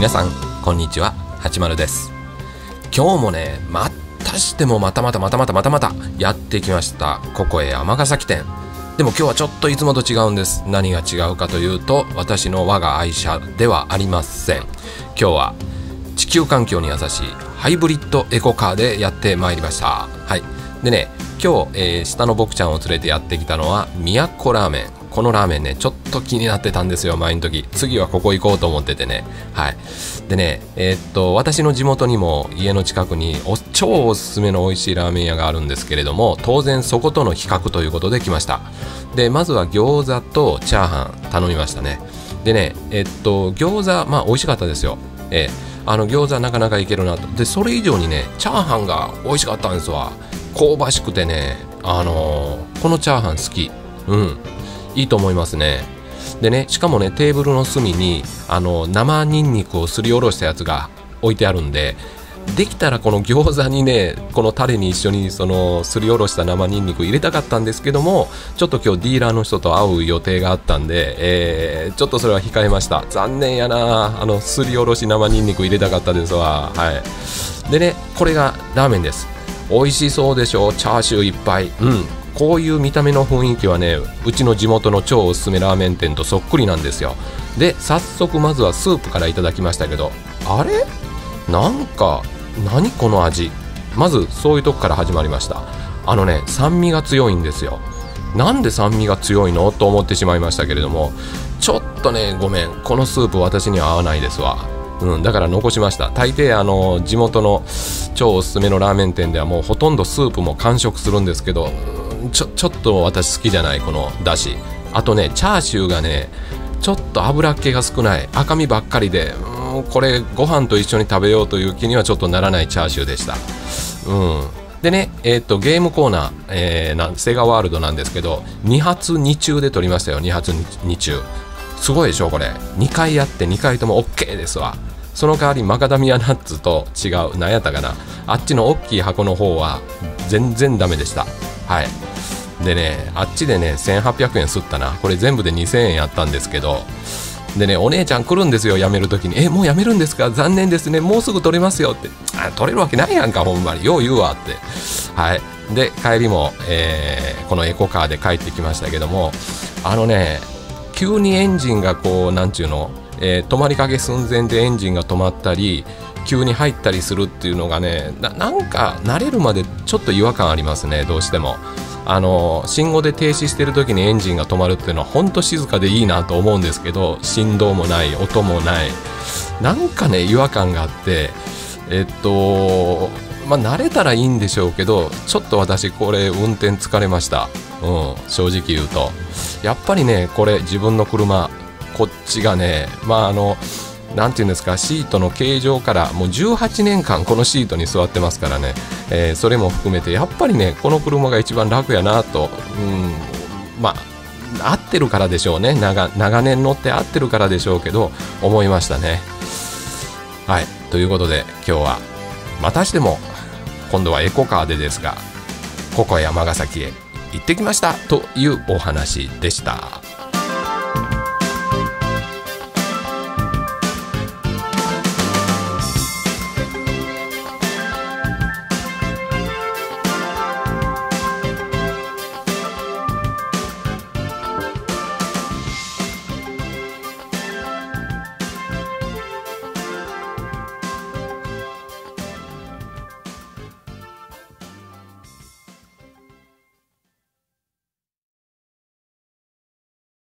皆さんこんにちは。八丸です。今日もねまたしてもまたまたまたまたまたまたやってきました。ここへ尼崎店。でも今日はちょっといつもと違うんです。何が違うかというと私の我が愛車ではありません。今日は地球環境に優しいハイブリッドエコカーでやってまいりました。はい。でね今日、えー、下の僕ちゃんを連れてやってきたのは宮古ラーメン。このラーメンねちょっと気になってたんですよ前の時。次はここ行こうと思っててね。はい。でねえー、っと私の地元にも家の近くに超おすすめの美味しいラーメン屋があるんですけれども当然そことの比較ということで来ました。でまずは餃子とチャーハン頼みましたね。でねえー、っと餃子まあ美味しかったですよ。えーあの餃子なかなかいけるなと。でそれ以上にねチャーハンが美味しかったんですわ。香ばしくてねあのー、このチャーハン好き。うん。いいと思いますね。でねしかもねテーブルの隅にあの生ニンニクをすりおろしたやつが置いてあるんでできたらこの餃子にねこのタレに一緒にそのすりおろした生ニンニク入れたかったんですけどもちょっと今日ディーラーの人と会う予定があったんで、えー、ちょっとそれは控えました。残念やな。あのすりおろし生ニンニク入れたかったですわ。はい。でねこれがラーメンです。美味しそうでしょ？チャーシューいっぱい。うん。こういう見た目の雰囲気はねうちの地元の超おすすめラーメン店とそっくりなんですよ。で早速まずはスープからいただきましたけどあれ？なんか何この味？まずそういうとこから始まりました。あのね酸味が強いんですよ。なんで酸味が強いの？と思ってしまいましたけれどもちょっとねごめん。このスープ私には合わないですわ。うん、だから残しました。大抵あの地元の超おすすめのラーメン店ではもうほとんどスープも完食するんですけどちょちょっと私好きじゃないこのだし。あとねチャーシューがねちょっと油っ気が少ない。赤身ばっかりでうんこれご飯と一緒に食べようという気にはちょっとならないチャーシューでした。うん。でね、えー、っとゲームコーナー、えー、なセガワールドなんですけど2発2中で撮りましたよ。2発2中。すごいでしょこれ。2回やって2回とも OK ですわ。その代わりマカダミアナッツと違う何やったかな。あっちの大きい箱の方は全然ダメでした。はい。でねあっちでね1800円すったな。これ全部で2000円やったんですけど。でねお姉ちゃん来るんですよ辞める時に「えもう辞めるんですか？残念ですね。もうすぐ取れますよ」って「あ取れるわけないやんかほんまに。よう言うわ」って。はい。で帰りも、えー、このエコカーで帰ってきましたけども。あのね急にエンジンがこうなんちゅうの、えー、止まりかけ寸前でエンジンが止まったり急に入ったりするっていうのがねなんか慣れるまでちょっと違和感ありますねどうしても。あの信号で停止してる時にエンジンが止まるっていうのはほんと静かでいいなと思うんですけど振動もない音もない。なんかね違和感があってえっとまあ慣れたらいいんでしょうけどちょっと私これ運転疲れました、うん、正直言うと。やっぱりねこれ自分の車こっちがねまああの何て言うんですかシートの形状からもう18年間このシートに座ってますからね、えー、それも含めてやっぱりねこの車が一番楽やなと、うん、まあ合ってるからでしょうね。長長年乗って合ってるからでしょうけど思いましたね。はい。ということで今日はまたしても今度はエコカーでですがここは山ヶ崎へ行ってきましたというお話でした。